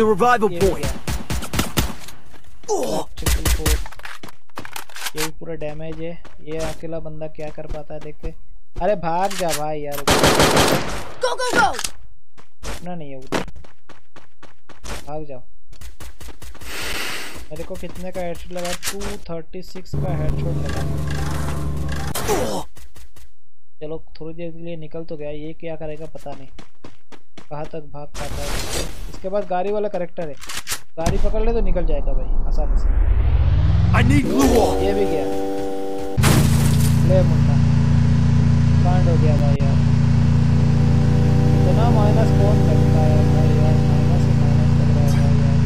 the revival point. ये भी पूरा डैमेज है। ये अकेला बंदा क्या कर पाता है देखते अरे भाग जा भाई यार। Go, go, go! रुकना नहीं है उधर भाग जाओ। मेरे को कितने का हेडशॉट लगा? 236 का हेडशॉट लगा। चलो थोड़ी देर के लिए निकल तो गया। ये क्या करेगा पता नहीं। कहाँ तक भाग पाता है? इसके बाद गाड़ी वाला करेक्टर है। गाड़ी पकड़ ले तो निकल जाएगा भाई आसानी से. ये भी गया। ले मुन्ना। कांड हो गया भाई यार। इतना माइनस कौन करता है भाई यार माइनस ही माइनस कर रहा है भाई यार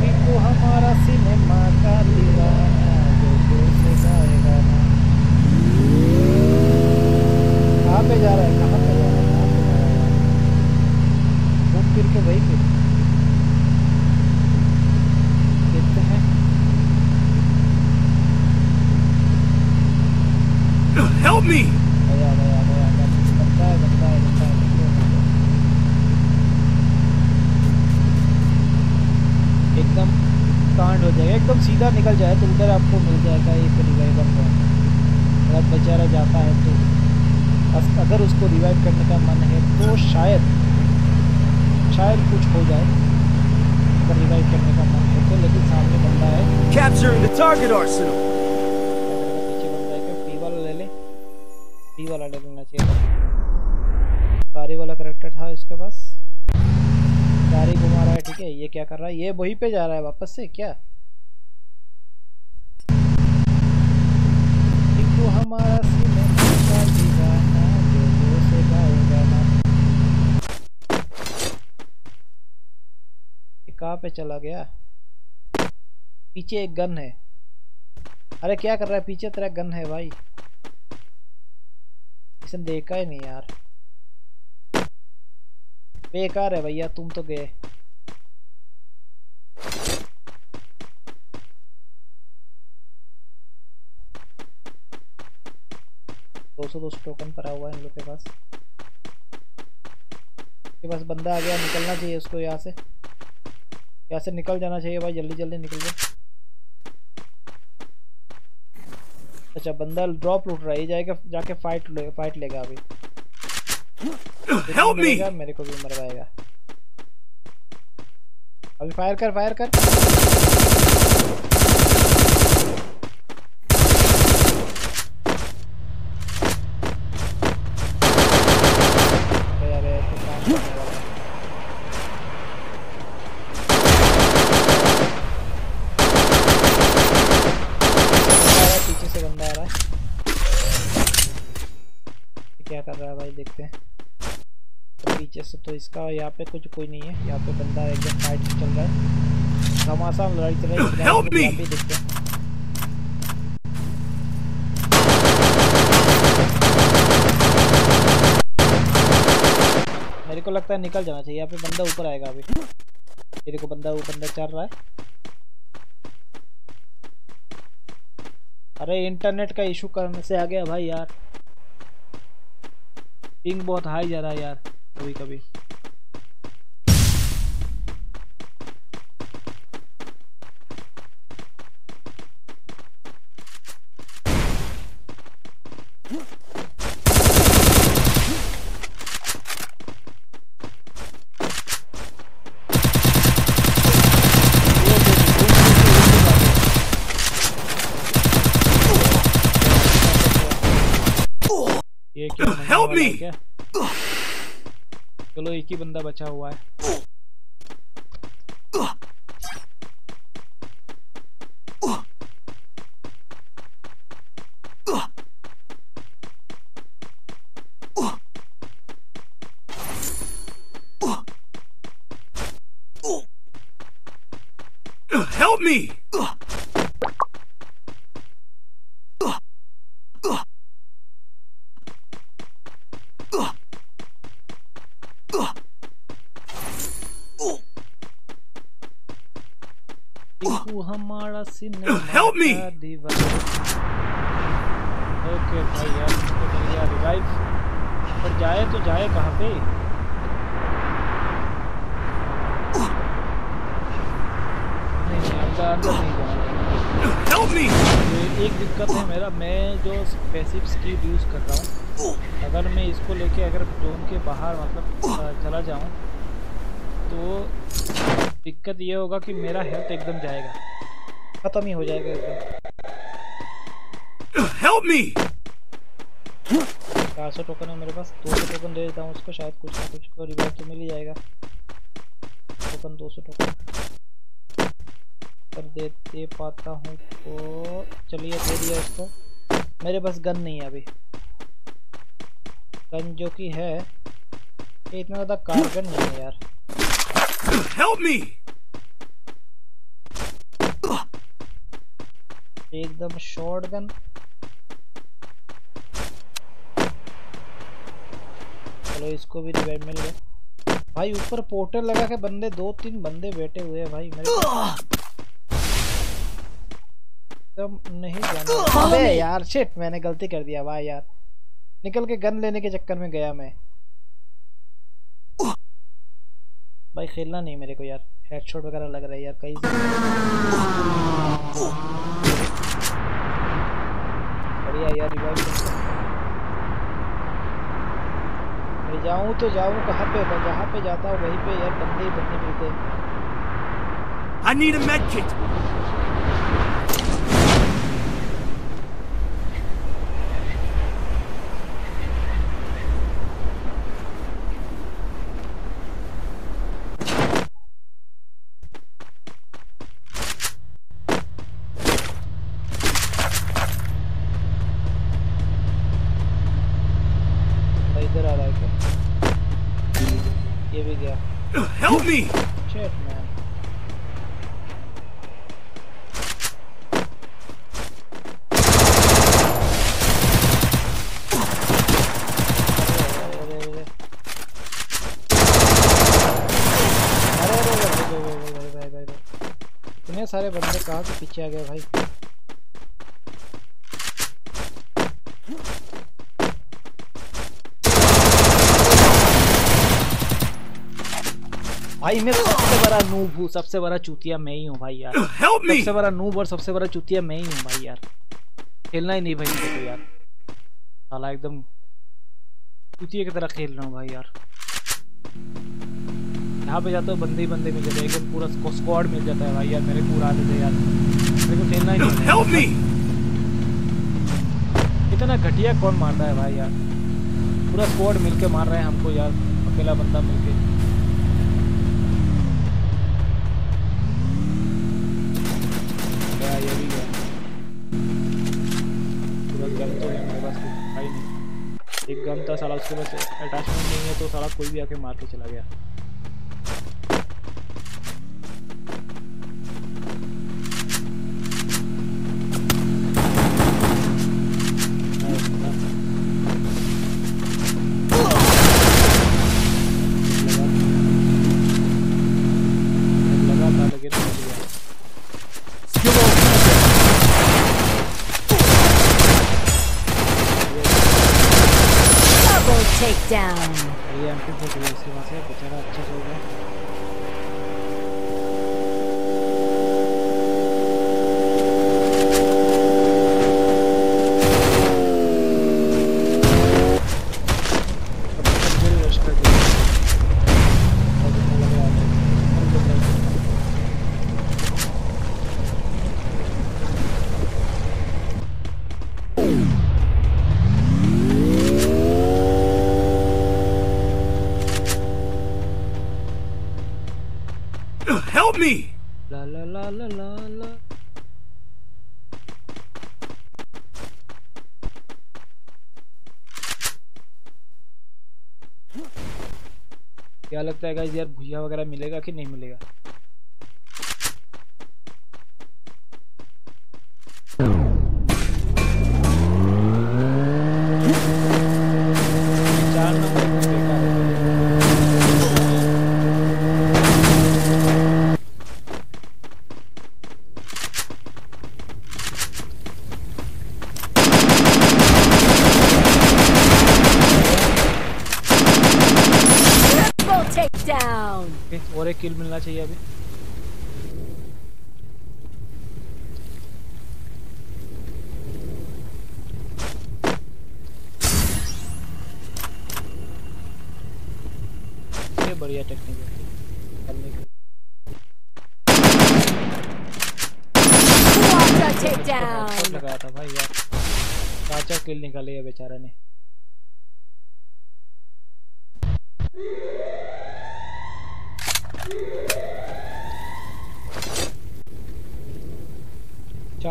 टीकू हमारा सिनेमा का दीवाना जो ज़ोर से गाएगा ना कहाँ पे जा रहा है कहाँ पे जा रहा है कहाँ जा रहा है घूम फिर? के वही पे देखते हैं। Help me! गया गया गया बनता है बनता है बनता है निकलो, निकलो। एकदम कांड हो जाएगा। एकदम सीधा निकल जाए तो उधर आपको मिल जाएगा एक रिवाइवर का अगर बेचारा जाता है तो अगर उसको रिवाइव करने का मन है तो शायद शायद कुछ हो जाए अगर रिवाइव करने का मन है तो लेकिन सामने बंदा है. पीछे बंदा है क्या पी वाला ले ले पी वाला ले लेना चाहिए। गाड़ी वाला करेक्टर था इसके पास। गाड़ी घुमा रहा है ठीक है ये क्या कर रहा है? ये वहीं पे जा रहा है वापस से क्या? टिकू हमारा सिनेमा का दीवाना जो ज़ोर से गाएगा ना ये कहाँ पे चला गया? पीछे एक गन है। अरे क्या कर रहा है? पीछे तेरा गन है भाई। इसने देखा ही नहीं यार। बेकार है भैया, तुम तो गए। दो सौ दो सौ टोकन पड़ा हुआ है इन लोग के पास। के पास बंदा आ गया, निकलना चाहिए उसको यहाँ से। यहाँ से निकल जाना चाहिए भाई जल्दी जल्दी निकल जाए अच्छा बंदा ड्रॉप लूट रहा है ये जाएगा जाके फाइट ले, फाइट लेगा अभी। Me! मेरे को भी मरवाएगा। अभी फायर कर फायर कर अरे, अरे, तो काम करने वाला है। बंदा आ रहा है, पीछे से बंदा आ रहा है ये क्या कर रहा है भाई देखते हैं तो पीछे से तो इसका यहाँ पे कुछ कोई नहीं है। यहाँ पे बंदा एकदम फाइट चल रहा है। घमासान लड़ाई चल रही है। देखते हैं। मेरे को लगता है निकल जाना चाहिए। यहाँ पे बंदा ऊपर आएगा अभी। ये देखो बंदा वो बंदा चल रहा है। अरे इंटरनेट का इशू करने से आ गया भाई यार। पिंग बहुत हाई जा रहा है यार कभी कभी ये क्या बनने Help वाला है me! क्या चलो एक ही बंदा बचा हुआ है Help me! हमारा Help me! ओके भाई यार इसको मिल गया रिवाइव और जाए तो जाए कहाँ पे? नहीं एक दिक्कत है मेरा मैं जो पैसिव स्किल यूज़ कर रहा हूँ अगर मैं इसको लेके अगर जोन के बाहर मतलब चला जाऊँ तो दिक्कत ये होगा कि मेरा हेल्थ एकदम जाएगा। ख़त्म ही हो जाएगा एकदम। Help me! चार सौ टोकन है मेरे पास दो सौ टोकन दे देता हूँ उसको शायद कुछ ना कुछ को रिवाइव तो मिल ही जाएगा। टोकन दो सौ टोकन कर दे दे पाता हूँ तो चलिए दे दिया उसको। मेरे पास गन नहीं है अभी। गन जो कि है। ये इतना ज़्यादा कारगर नहीं है यार। Help me! एकदम शॉर्ट गन चलो इसको भी रिवाइव मिल गया। भाई ऊपर पोर्टल लगा के बंदे दो तीन बंदे बैठे हुए हैं भाई मेरे एकदम नहीं जाना। अबे यार शिट मैंने गलती कर दिया भाई यार। निकल के गन लेने के चक्कर में गया मैं। भाई, खेलना नहीं मेरे को यार। हेडशॉट वगैरह लग रहा है यार, कहीं बढ़िया यार मैं जाऊँ तो जाऊँ, कहाँ पे मैं जहाँ पे जाता हूँ, वहीं पे यार बंदे ही बंदे मिलते हैं। I need a med kit. भाई इधर आ रहा है क्या ये भी गया Help me! Shit, man. अरे, अरे, अरे, अरे। अरे, अरे, अरे, अरे, अरे, अरे, अरे, भाई, भाई, भाई। सारे बंदे कहाँ के पीछे आ गए भाई? भाई मैं सबसे बड़ा नूब हूँ सबसे बड़ा चूतिया मैं ही हूँ भाई यार। सबसे बड़ा नूब और सबसे बड़ा चूतिया मैं ही हूँ भाई यार। खेलना ही नहीं भाई को यार। साला एकदम चूतिया की तरह खेल रहा हूँ भाई यार। यहाँ पे जाता हूँ बंदे ही बंदे मिल जाते हैं। एकदम पूरा स्क्वाड मिल जाता है भाई यार मेरे पूरा आते थे यार। मेरे को खेलना ही नहीं! इतना घटिया कौन मारता है भाई यार? पूरा स्क्वाड मिलके मार रहे हैं हमको यार अकेला बंदा मिलके। ये भी गया पूरा गन तो है मेरे पास कुछ नहीं। एक गन था साला उसके पास अटैचमेंट नहीं है तो साला कोई भी आके मार के चला गया। क्या लगता है यार भुजिया वगैरह मिलेगा कि नहीं मिलेगा?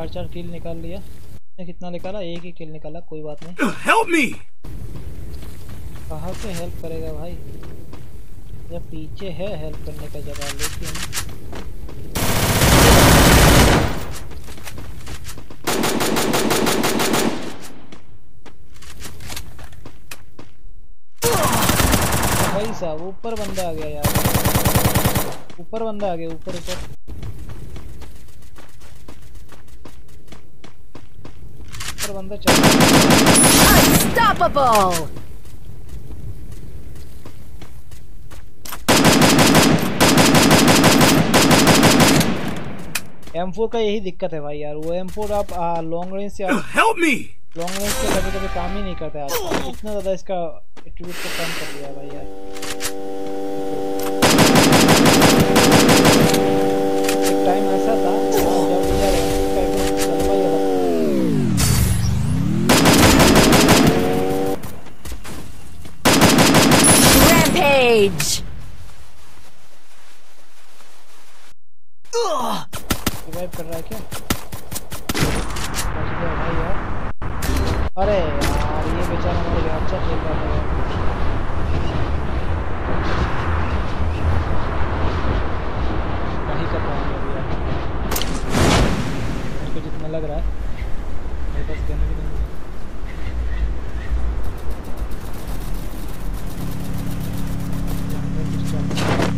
चार चार किल निकाल लिया। कितना निकाला? एक ही किल निकाला कोई बात नहीं। Help me! कहाँ से हेल्प करेगा भाई? जब पीछे है हेल्प करने का जगह लेकिन भाई साहब ऊपर बंदा आ गया यार। ऊपर बंदा आ गया ऊपर ऊपर। ऊपर बंदा चल. एम फोर का यही दिक्कत है भाई यार वो एम फोर आप लॉन्ग रेंज से आप Help me! लॉन्ग रेंज से कभी कभी काम ही नहीं करता है इतना ज़्यादा इसका एट्रीब्यूट को कम कर दिया भाई यार Rampage. रिवाइव कर रहा है क्या? भाई यार। अरे यार ये बेचारा मेरे अच्छा खेल रहा था यार क्या ही कर पाएँगे अभी यार मेरे को जितना लग रहा है मेरे पास गन भी नहीं है कुछ चल-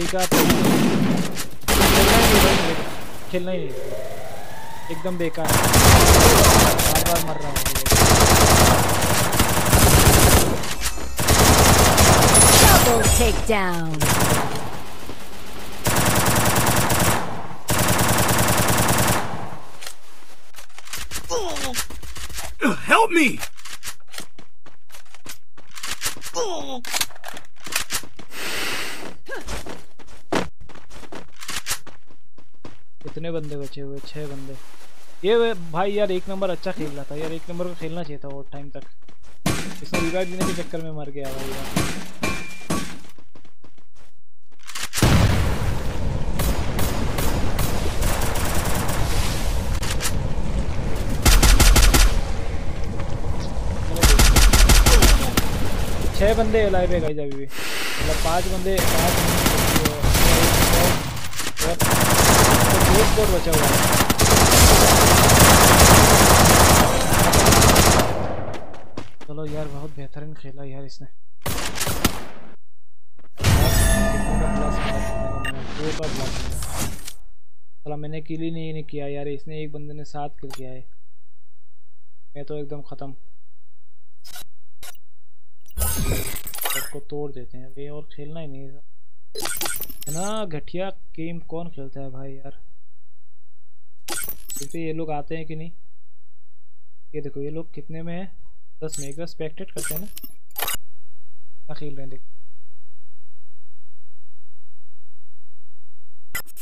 हालाँकि किया का खेलना ही नहीं खेलना ही नहीं एकदम बेकार बार बार मर रहा हूँ Double takedown. Help me! कितने बंदे बचे हुए, छह बंदे। ये भाई यार, एक नंबर अच्छा खेल रहा था। यार, एक नंबर को खेलना चाहिए था और टाइम तक। इसने रिवाइव देने के चक्कर में मर गया भाई यार। छह बंदे लाइव है गाइस अभी भी। मतलब पाँच बंदे पाँच बंदे और स्कोर बचा हुआ है चलो यार बहुत बेहतरीन खेला यार इसने। साला मैंने किल ही नहीं, नहीं किया यार इसने एक बंदे ने सात किल किया है। मैं तो एकदम ख़त्म। सबको तोड़ देते हैं। अभी और खेलना ही नहीं है। ना घटिया गेम कौन खेलता है भाई यार? देखते ये लोग आते हैं कि नहीं? ये देखो ये लोग कितने में है? दस में एक बार स्पेक्टेट करते हैं ना। खेल रहे हैं देख।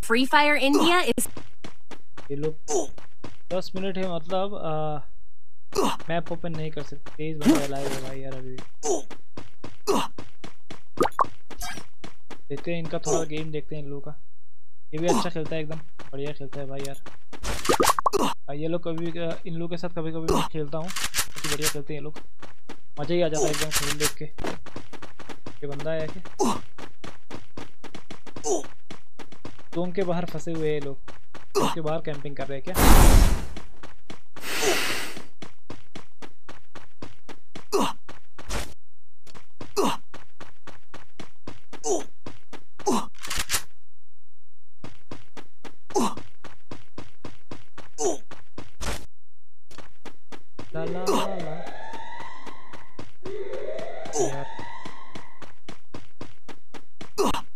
Free Fire India is ये लोग दस मिनट है मतलब आ, मैप ओपन नहीं कर सकते। तेज बंदा लाइव है भाई यार अभी देखते हैं इनका थोड़ा गेम देखते हैं इन लोगों का। ये भी अच्छा खेलता है एकदम। बढ़िया खेलता है भाई यार। ये लोग कभी इन लोगों के साथ कभी कभी मैं खेलता हूँ। तो बढ़िया खेलते हैं ये लोग। मज़ा ही आ जाता है एकदम खेल देख के। ये बंदा है कि तुम के बाहर फंसे हुए हैं लोग। के बाहर कैंपिंग कर रहे हैं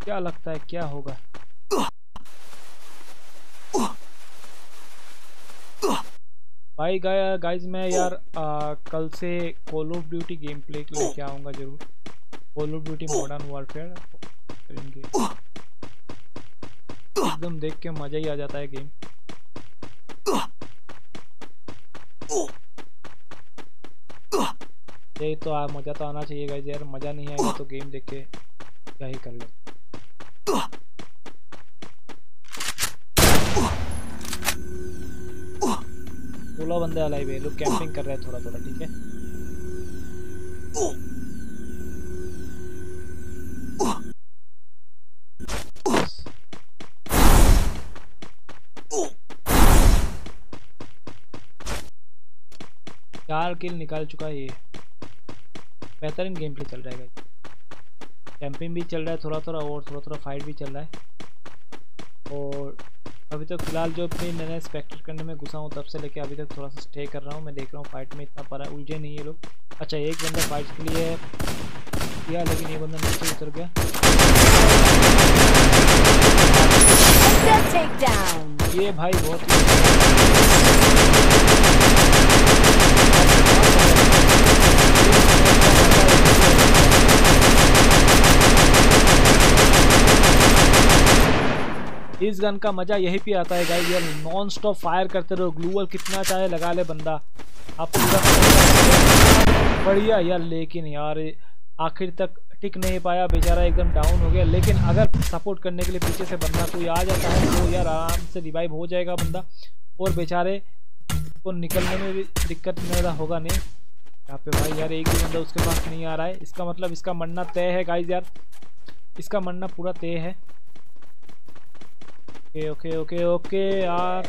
क्या लगता है क्या होगा? भाई गाइज़ मैं यार आ, कल से call of duty game play के लेके आऊँगा ज़रूर। Call of duty modern warfare करेंगे। एकदम देख के मज़ा ही आ जाता है गेम यही तो आ, मज़ा तो आना चाहिए गाइज़ यार। मज़ा नहीं आएगा तो गेम देख के क्या ही कर ले। बंदे अलाइव है लोग कैंपिंग कर रहे हैं थोड़ा थोड़ा ठीक है? चार किल निकाल चुका है ये। बेहतरीन गेम प्ले चल रहा है कैंपिंग भी चल रहा है थोड़ा थोड़ा और थोड़ा थोड़ा फाइट भी चल रहा है। और अभी तक फ़िलहाल जो अपनी मैंने स्पेक्टर करने में घुसा हूँ, तब से लेके अभी तक थोड़ा सा स्टे कर रहा हूँ। मैं देख रहा हूँ फाइट में इतना पड़ा उलझे नहीं ये लोग। अच्छा एक बंदा फाइट के लिए किया, लेकिन ये बंदा नीचे उतर गया। ये भाई बहुत ही इस गन का मज़ा यही पे आता है गाइस यार नॉन स्टॉप फायर करते रहो ग्लूअल कितना चाहे लगा ले बंदा। आप पूरा बढ़िया यार, लेकिन यार, आखिर तक टिक नहीं पाया, बेचारा एकदम डाउन हो गया। लेकिन अगर सपोर्ट करने के लिए पीछे से बंदा कोई आ जाता है तो यार आराम से रिवाइव हो जाएगा बंदा। और बेचारे को निकलने में भी दिक्कत मेरा होगा नहीं। यहाँ पे भाई यार, एक भी बंदा उसके पास नहीं आ रहा है। इसका मतलब इसका मरना तय है गाइज़ यार। इसका मरना पूरा तय है। ओके ओके ओके ओके यार।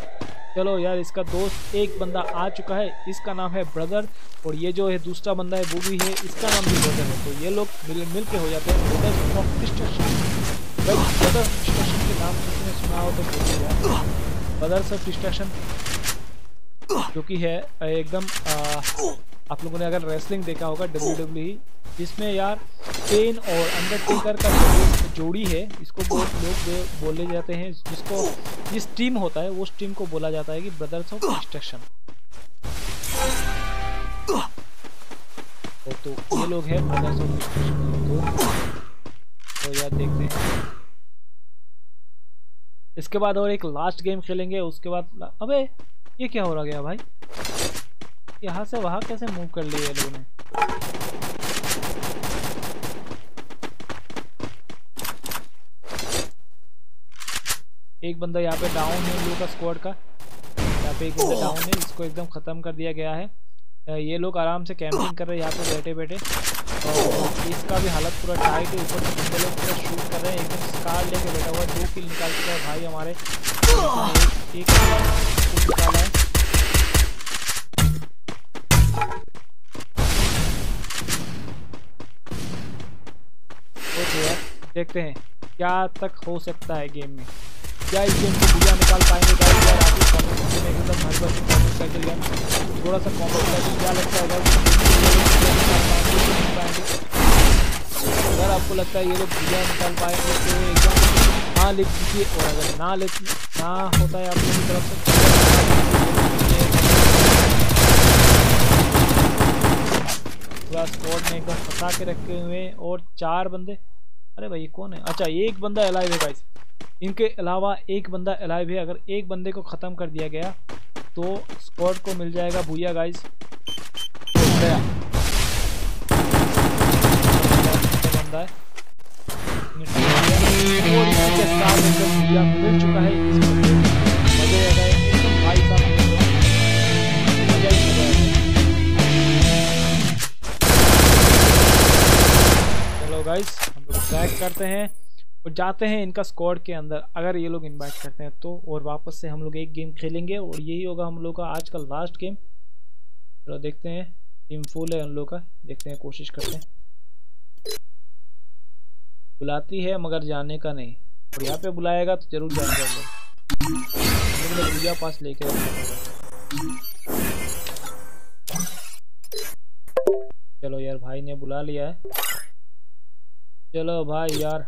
चलो यार, इसका दोस्त एक बंदा आ चुका है। इसका नाम है ब्रदर और ये जो है दूसरा बंदा है, वो भी है। इसका नाम भी ब्रदर है। तो ये लोग मिल मिल के हो जाते हैं। ब्रदर्स ऑफ़ डिस्ट्रक्शन भाई ब्रदर्स ऑफ़ डिस्ट्रक्शन के नाम किसी ने सुना हो तो बोलिए ब्रदर्स ऑफ़ डिस्ट्रक्शन जो कि है, एकदम आप लोगों ने अगर रेसलिंग देखा होगा डब्ल्यू डब्ल्यू जिसमें यार पेन और अंडरटेकर का जोड़ी है इसको बहुत लोग बोले जाते हैं जिसको जिस टीम होता है उस टीम को बोला जाता है कि ब्रदर्स ऑफ़ डिस्ट्रक्शन तो, ये लोग हैं ब्रदर्स ऑफ़ डिस्ट्रक्शन तो, तो यार देखते हैं। इसके बाद और एक लास्ट गेम खेलेंगे उसके बाद अबे ये क्या हो रहा गया भाई? यहाँ से वहाँ कैसे मूव कर लिए ये लोगों ने एक बंदा यहाँ पे डाउन है लोग का स्क्वाड का यहाँ पे एक बंदा डाउन है इसको एकदम ख़त्म कर दिया गया है ये लोग आराम से कैंपिंग कर रहे हैं यहाँ पे बैठे बैठे और इसका भी हालत पूरा टाइट है ऊपर से बंदे लोग पूरा शूट कर रहे हैं एकदम स्कार लेके बैठा हुआ दो किल निकाल चुका है भाई हमारे एक निकाला है देखते हैं, क्या तक हो सकता है गेम में? क्या इस गेम को बुरा निकाल पाएँगे थोड़ा सा करके क्या लगता है गाइस अगर आपको लगता है ये लोग बुरा निकाल पाएँगे तो एकदम हाँ लिख दीजिए, और अगर ना लिख, ना होता है आप लोगों की तरफ़ से पूरा स्क्वाड में एकदम फंसा के रखे हुए और चार बंदे अरे भाई कौन है? अच्छा एक बंदा अलाइव है गाइस इनके अलावा एक बंदा अलाइव है। अगर एक बंदे को ख़त्म कर दिया गया तो स्क्वाड को मिल जाएगा भूया गाइस गया। बंदा है। मिल चुका है। हम लोग ट्रैक करते हैं और जाते हैं इनका स्क्वाड के अंदर। अगर ये लोग इनवाइट करते हैं तो और वापस से हम लोग एक गेम खेलेंगे और यही होगा हम लोग का आज का लास्ट गेम चलो देखते हैं। टीम फुल है उन लोग का। देखते हैं, कोशिश करते हैं। बुलाती है मगर जाने का नहीं। और यहाँ पे बुलाएगा तो ज़रूर जाएँगे हम लोग। पूजा पास लेके चलो यार, भाई ने बुला लिया है। चलो भाई यार।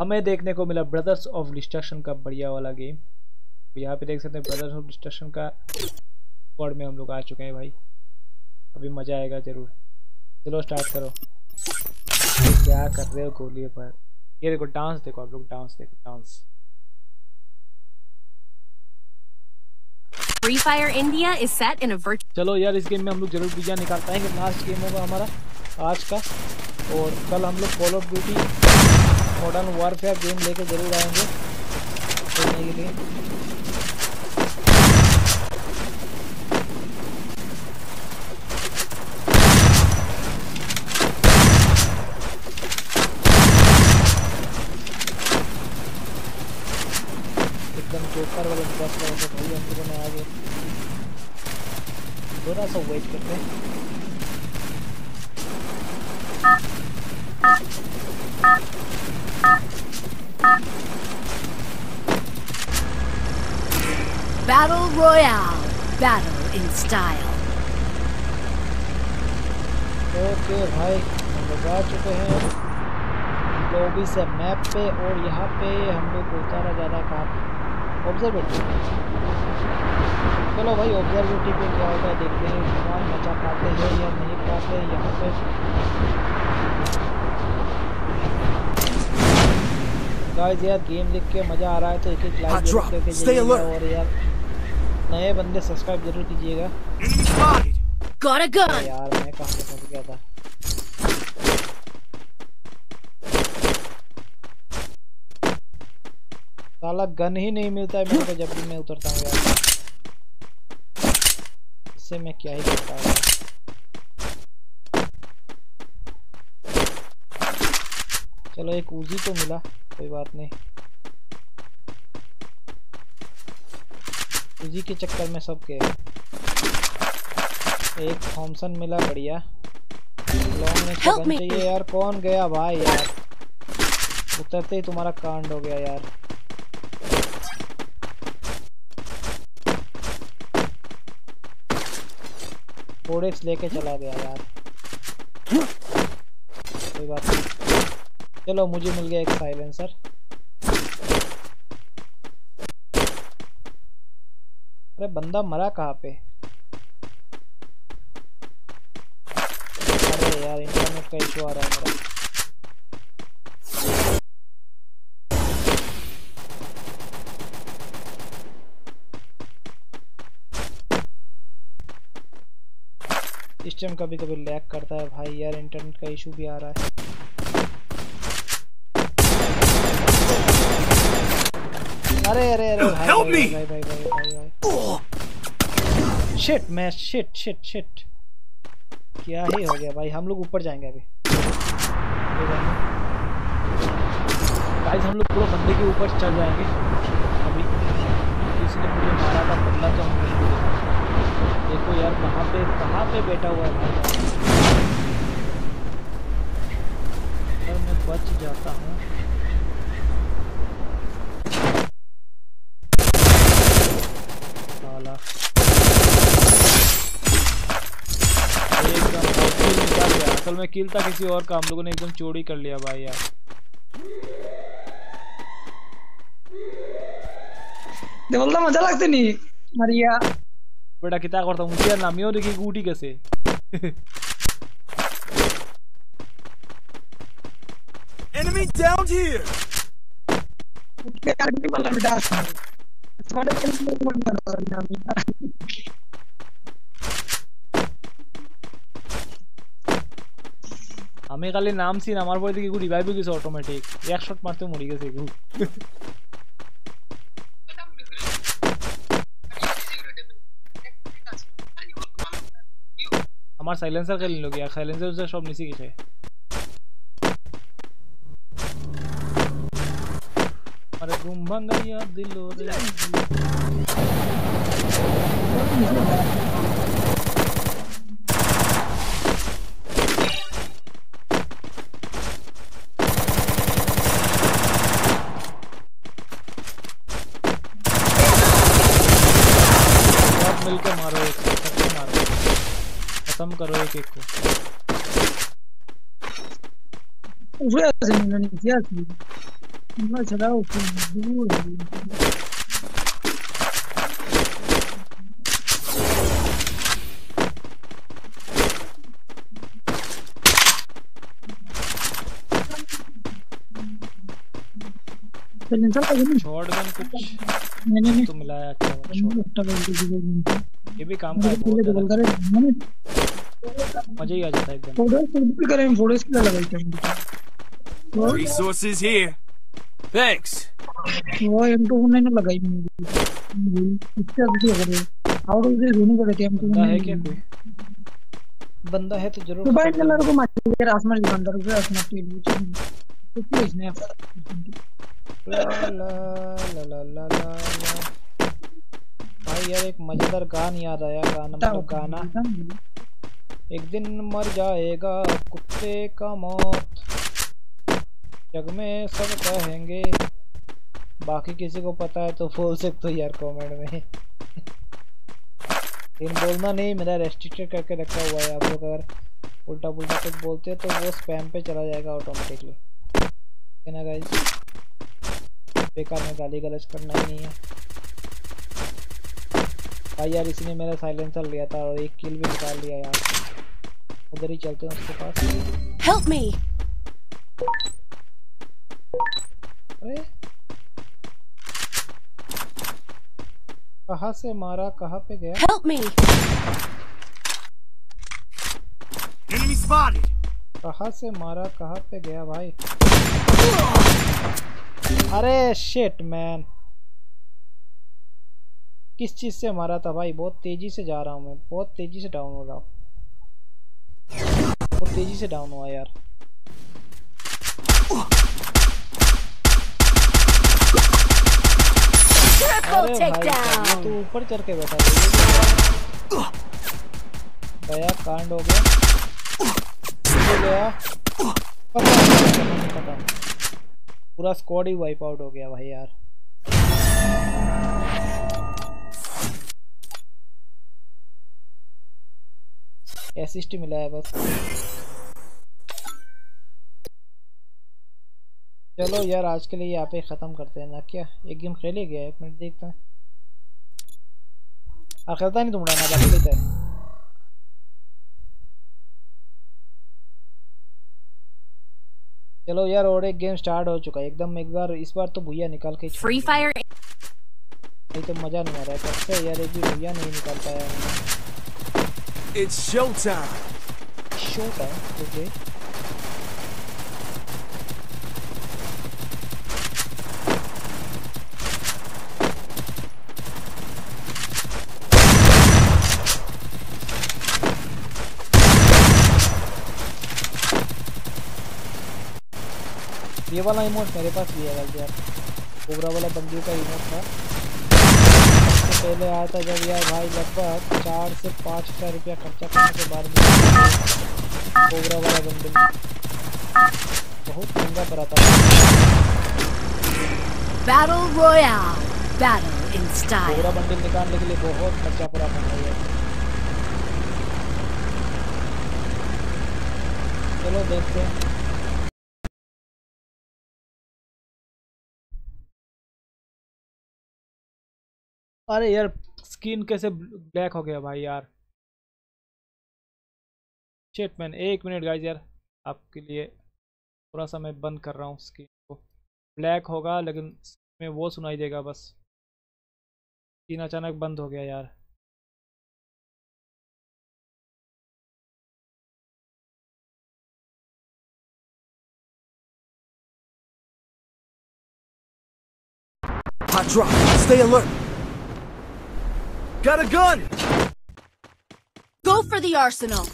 हमें देखने को मिला ब्रदर्स ऑफ़ डिस्ट्रक्शन का बढ़िया वाला गेम यहाँ पे देख सकते हैं ब्रदर्स ऑफ़ डिस्ट्रक्शन का वर्ड में हम लोग आ चुके हैं भाई। अभी मज़ा आएगा ज़रूर। चलो स्टार्ट करो। क्या कर रहे हो गोली पर? ये देखो डांस देखो आप लोग डांस देखो dance Free Fire India is set in a virtual. चलो यार, इस गेम में हम लोग ज़रूर विजय निकाल पाएँगे। लास्ट गेम होगा हमारा, आज का। और कल हम लोग call of duty modern warfare game लेके ज़रूर आएँगे। खेलने के लिए। एकदम जोकर वाला बस लोगों ने आगे थोड़ा सा वेट करते हैं Battle Royale. Battle in style. Okay भाई, हम लोग आ चुके हैं लॉबी से मैप पे और यहाँ पे हम लोग उतारा जा रहा है कहाँ ऑब्जर्वेटरी चलो भाई ऑब्जर्वेटरी पे क्या होता है देखते हैं कौन बचा पाते हैं या नहीं पाते यहाँ पे। गाइस यार गेम लिख के मज़ा आ रहा है तो एक एक लाइक ज़रूर. करके जाइएगा और यार नए बंदे सब्सक्राइब ज़रूर कीजिएगा. यार मैं कहाँ पे फंस गया था? साला गन ही नहीं मिलता है मेरे को जब भी मैं उतरता हूँ यार। इससे मैं क्या ही करता पाऊँगा चलो एक उजी तो मिला कोई बात नहीं। उजी के चक्कर में सब के एक थॉमसन मिला बढ़िया। लॉन्ग में चाहिए यार कौन गया भाई यार? उतरते ही तुम्हारा कांड हो गया यार। कोडेक्स लेके चला गया यार। कोई बात नहीं। चलो, मुझे मिल गया एक साइलेंसर अरे, बंदा मरा कहाँ पे? अरे यार इंटरनेट का इशू आ रहा है मेरा। सिस्टम कभी कभी लैग करता है। भाई यार इंटरनेट का इशू भी आ रहा है। अरे अरे अरे भाई भाई, भाई भाई भाई भाई भाई। शिट मैं शिट शिट शिट क्या ही हो गया भाई हम लोग ऊपर जाएँगे अभी। गाइस हम लोग पूरा बंदे के ऊपर चढ़ जाएँगे। अभी किसी ने मुझे मारा था बदला तो हम लेंगे। देखो यार कहाँ पे कहाँ पे बैठा हुआ है अगर मैं बच जाता हूँ। असल में किल था किसी और का। हम लोगों ने एकदम चोरी कर लिया भाई यार। देखो मज़ा लगते नहीं? मरिया। বেটা কিতা করতাম উঠিয়া নামিও দেখি উঠি গেছে। Enemy down here. আমি খালি নামছি নামার পরে দেখি রিভাইভ গেছে অটোমেটিক এক শট মারতে মরে গেছে আমার সাইলেন্সার খেলি নিল গিয়া সাইলেন্সার সব নিচে গেছে আরে ঘুম ভাঙাইয়া দিল রে। खत्म करो एक एक को। ऊपर कुछ। मैंने तो मिलाया क्या? ये भी काम कर मज़ा ही आ जाता है एकदम। फ़ोटो फ़ोटो करें फ़ोटो इसके लिए लगाई क्या वो Resources here. Thanks. वो M2 ने ना लगाई मैंने इससे अच्छी हो गई आउट ऑफ़ द जोन कर रहे थे बंदा है क्या कोई? बंदा है तो ज़रूर तो भाई ने लेंगे। को मार दिया आसमान दुकानदार को आसमान के लिए कुछ नहीं इसने ला ला ला ला ला ला ला। भाई यार एक मज़ेदार गान याद आया गाना मतलब गाना। एक दिन मर जाएगा कुत्ते का मौत। जग में सब कहेंगे। बाकी किसी को पता है तो बोल सकते हो यार कमेंट में। लेकिन बोलना नहीं, मेरा रेस्ट्रिक्टेड करके रखा हुआ है आप लोग। अगर उल्टा पुल्टा कुछ बोलते हैं तो वो स्पैम पे चला जाएगा ऑटोमेटिकली है ना गाइस बेकार में गाली गलौज करना ही नहीं है। भाई यार इसी ने मेरा साइलेंसर लिया था और एक किल भी निकाल लिया यार। उधर ही चलते हैं उसके पास। Help me! अरे। कहाँ से मारा कहाँ पे गया? Help me! Enemy spotted. कहाँ से मारा कहाँ पे गया भाई? अरे शिट मैन किस चीज़ से मारा था भाई? बहुत तेज़ी से जा रहा हूँ मैं। बहुत तेज़ी से डाउन हो रहा हूँ बहुत तेज़ी से डाउन हुआ यार। अरे भाई! तो ऊपर चढ़ के बैठा गया कांड हो गया। हो गया। खत्म। पूरा स्क्वाड ही वाइप आउट हो गया भाई यार। असिस्ट मिला है बस। चलो यार आज के लिए यहाँ पे ख़त्म करते हैं ना क्या? एक गेम खेल गया एक मिनट देखता है। हाँ खेलता नहीं तुम ना बाकी लेता है। चलो यार और एक गेम स्टार्ट हो चुका है एकदम एक बार इस बार तो भैया निकाल के दिया। Fire नहीं तो मज़ा नहीं आ रहा है कब से यार एक भी भैया नहीं निकाल पाया। It's showtime. Show time okay ये वाला इमोट मेरे पास भी है गाइस यार। कोबरा वाला बंदूक का इमोट था। इससे पहले आया था जब यार भाई लगभग चार से पाँच हज़ार रुपया खर्चा करने के बाद में कोबरा वाला बंदूक बहुत महँगा पड़ा था Battle Royale. Battle in style. Cobra bundle निकालने के लिए बहुत खर्चा पड़ा था भाई चलो देखते हैं अरे यार स्किन कैसे ब्लैक हो गया भाई यार। शेट मैन एक मिनट गाइस यार। आपके लिए थोड़ा सा मैं बंद कर रहा हूँ स्किन को। ब्लैक होगा, लेकिन में वो सुनाई देगा, बस। स्किन अचानक बंद हो गया यार। Drop. Stay alert. Got a gun. Go for the arsenal.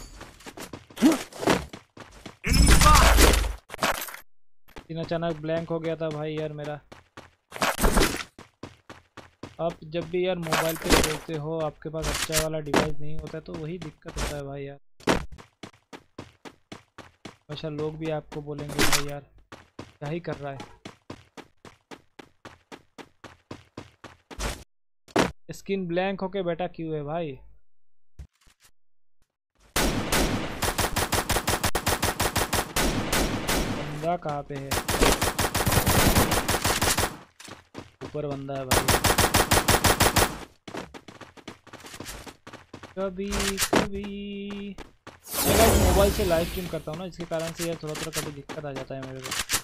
Skin अचानक ब्लैंक हो गया था भाई यार मेरा आप जब भी यार मोबाइल पे खेलते हो आपके पास अच्छा वाला डिवाइस नहीं होता तो वही दिक्कत होता है भाई यार हमेशा लोग भी आपको बोलेंगे भाई यार क्या ही कर रहा है स्किन ब्लैंक होके बैठा क्यों है भाई? बंदा कहाँ पे है? ऊपर बंदा है भाई। कभी कभी। मैं मोबाइल से लाइव स्ट्रीम करता हूँ ना, इसके कारण से यार थोड़ा थोड़ा कभी दिक्कत आ जाता है मेरे को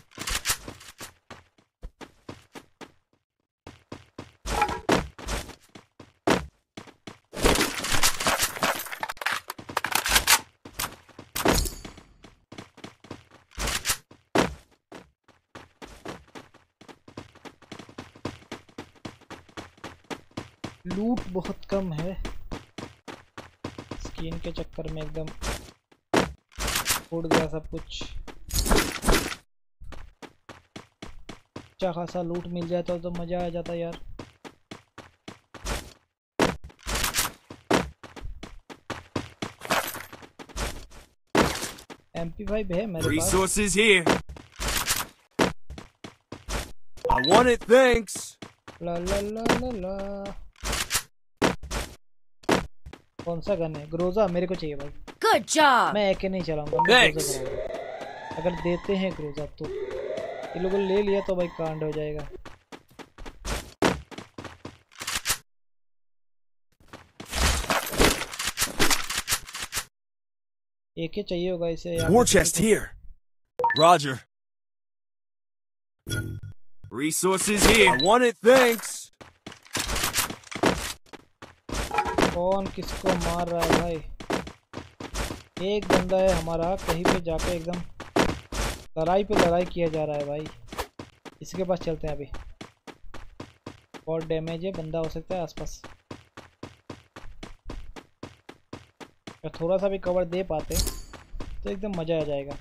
लूट बहुत कम है स्किन के चक्कर में एकदम उड़ गया सब कुछ अच्छा खासा लूट मिल जाता तो मज़ा आ जाता यार एमपी फाइव है मेरे पास here. I want it, thanks. ला ला ला ला ला कौन सा गन है ग्रोजा मेरे को चाहिए भाई Good job. मैं एके नहीं चलाऊँगा अगर देते हैं ग्रोजा तो ये लोगों ने ले लिया तो भाई कांड हो जाएगा एके चाहिए होगा इसे War फिर chest here. Roger. Resources here. I want it, thanks. कौन किसको मार रहा है भाई? एक बंदा है हमारा, कहीं पे जाके एकदम लड़ाई पे लड़ाई किया जा रहा है भाई। इसके पास चलते हैं अभी। बहुत डैमेज है, बंदा हो सकता है आसपास। अगर थोड़ा सा भी कवर दे पाते तो एकदम मज़ा आ जाएगा।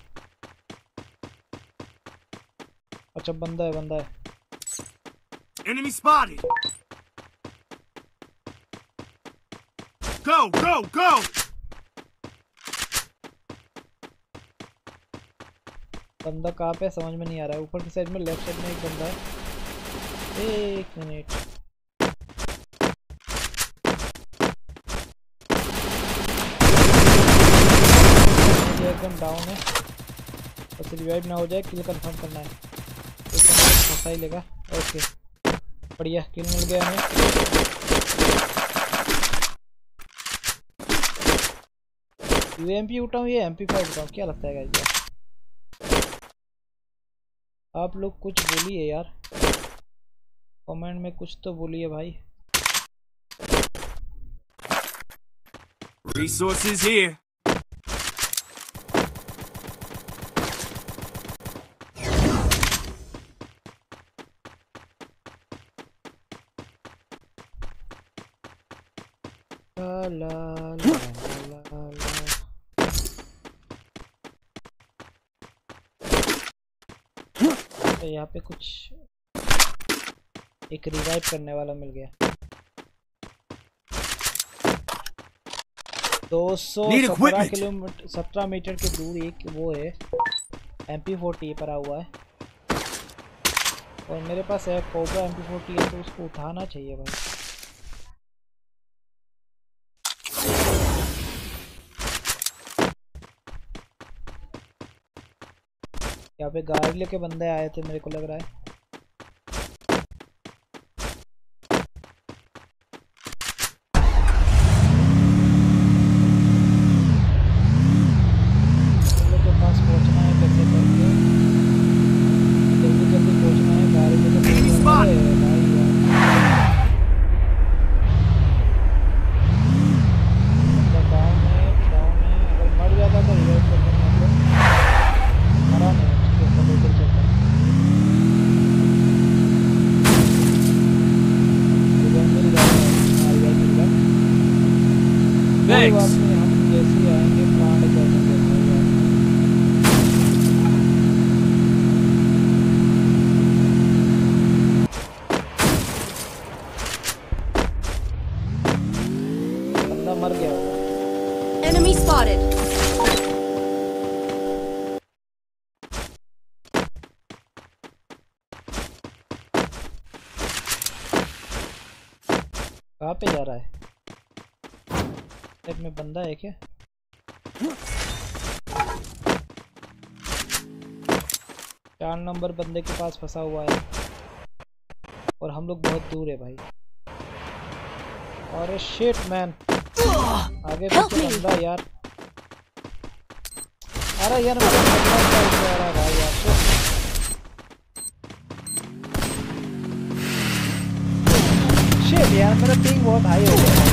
अच्छा बंदा है बंदा है। Enemy spotted. Go, go, go. बंदा कहाँ पे समझ में नहीं आ रहा है। ऊपर की साइड में लेफ़्ट साइड में एक बंदा है। एक मिनट एकदम डाउन है। बस रिवाइव ना हो जाए किल कंफर्म करना है। एक बंदा तो फंसा ही लेगा। ओके बढ़िया। किल मिल गया हमें। यूएमपी उठाऊं ये एमपी फाइव उठाऊं क्या लगता है गाइस आप लोग कुछ बोलिए यार कमेंट में कुछ तो बोलिए भाई Resources here. ला ला ला ला ला तो यहाँ पे कुछ एक रिवाइव करने वाला मिल गया। दो सौ सत्रह किलोमीटर सत्रह मीटर के दूर एक वो है एम पी फोर्टी पड़ा हुआ है। और मेरे पास है कोबरा एम पी फोर्टी है तो उसको उठाना चाहिए भाई। यहाँ पे गाड़ी लेके बंदे आए थे मेरे को लग रहा है। Thanks. बंदा है क्या? चार नंबर बंदे के पास फंसा हुआ है। और हम लोग बहुत दूर है भाई। और शेट मैन आगे पीछे बंदा यार। अरे यार भाई यार. Shit यार मेरा पिंग बहुत हाई हो गया।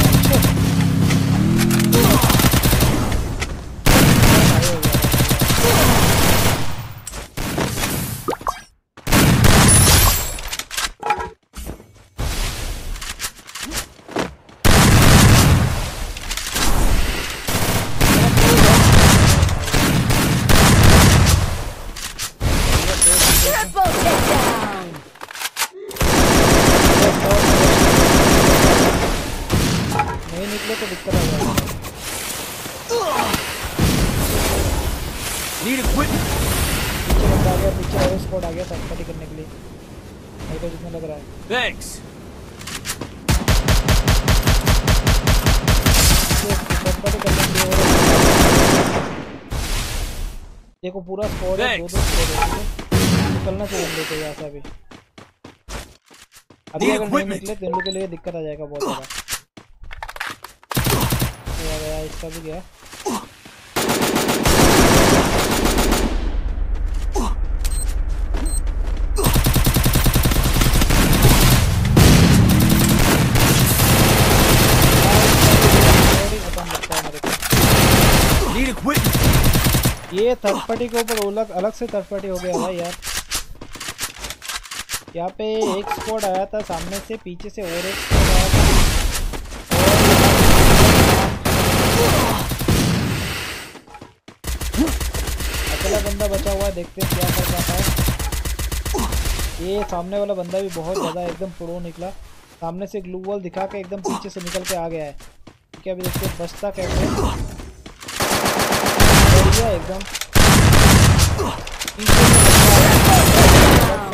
दो दो निकलना चाहिए हम लोग को यहाँ से अभी। अभी अगर नहीं निकले तो इन लोग के लिए दिक्कत आ जाएगा बहुत ज़्यादा। गया इसका भी गया। ये थर्ड पार्टी के ऊपर अलग अलग से थर्ड पार्टी हो गया भाई यार। यहाँ पे एक स्क्वाड आया था, सामने से पीछे से और एक आया था। अकेला बंदा बचा हुआ देखते हैं क्या कर पाता है। ये सामने वाला बंदा भी बहुत ज़्यादा एकदम प्रो निकला। सामने से ग्लू वॉल दिखा के एकदम पीछे से निकल के आ गया है। क्या अभी देखते बचता कैसे बढ़िया एकदम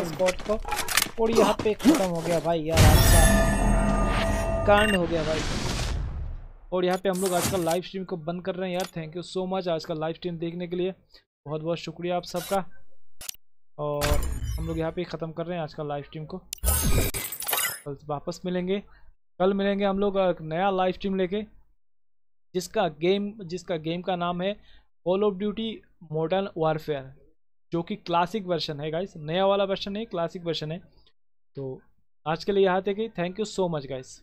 स्पॉट को और यहाँ पे खत्म हो गया भाई यार आज का। कांड हो गया भाई। और यहाँ पे हम लोग आज का लाइव स्ट्रीम को बंद कर रहे हैं यार। थैंक यू सो मच आज का लाइव स्ट्रीम देखने के लिए। बहुत बहुत शुक्रिया आप सबका। और हम लोग यहाँ पे ख़त्म कर रहे हैं आज का लाइव स्ट्रीम को। कल वापस मिलेंगे। कल मिलेंगे हम लोग एक नया लाइव स्ट्रीम लेके, जिसका गेम जिसका गेम का नाम है call of duty modern warfare जो कि क्लासिक वर्जन है गाइस नया वाला वर्जन है क्लासिक वर्जन है. तो आज के लिए यहाँ तक कि thank you so much guys